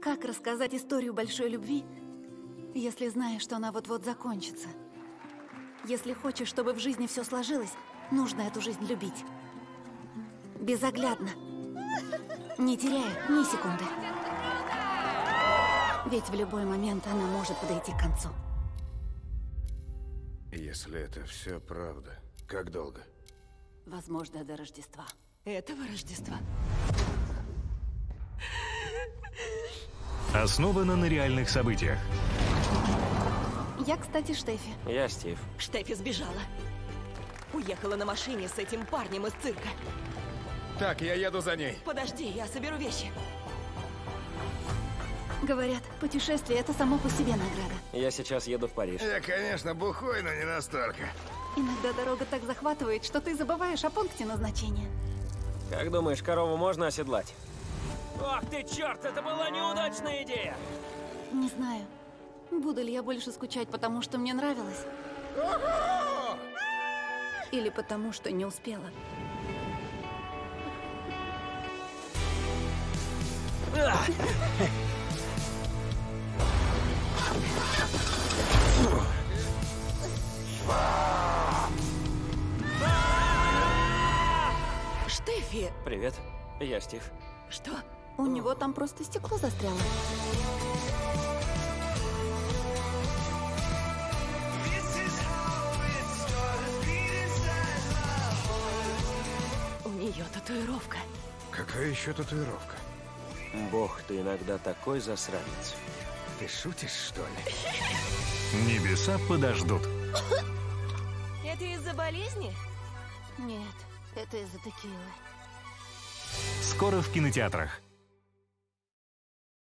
Как рассказать историю большой любви, если знаешь, что она вот-вот закончится? Если хочешь, чтобы в жизни все сложилось, нужно эту жизнь любить. Безоглядно. Не теряя ни секунды. Ведь в любой момент она может подойти к концу. Если это все правда, как долго? Возможно, до Рождества. Этого Рождества. Основано на реальных событиях. Я, кстати, Штефи. Я Стив. Штефи сбежала. Уехала на машине с этим парнем из цирка. Так, я еду за ней. Подожди, я соберу вещи. Говорят, путешествие — это само по себе награда. Я сейчас еду в Париж. Я, конечно, бухой, но не настолько. Иногда дорога так захватывает, что ты забываешь о пункте назначения. Как думаешь, корову можно оседлать? Ох ты, черт, это была неудачная идея! Не знаю, буду ли я больше скучать, потому что мне нравилось. Или потому что не успела. Штефи! Привет, я Стив. Что? У него там просто стекло застряло. У нее татуировка. Какая еще татуировка? Бог, ты иногда такой засранец. Ты шутишь, что ли? Небеса подождут. Это из-за болезни? Нет, это из-за текилы. Скоро в кинотеатрах.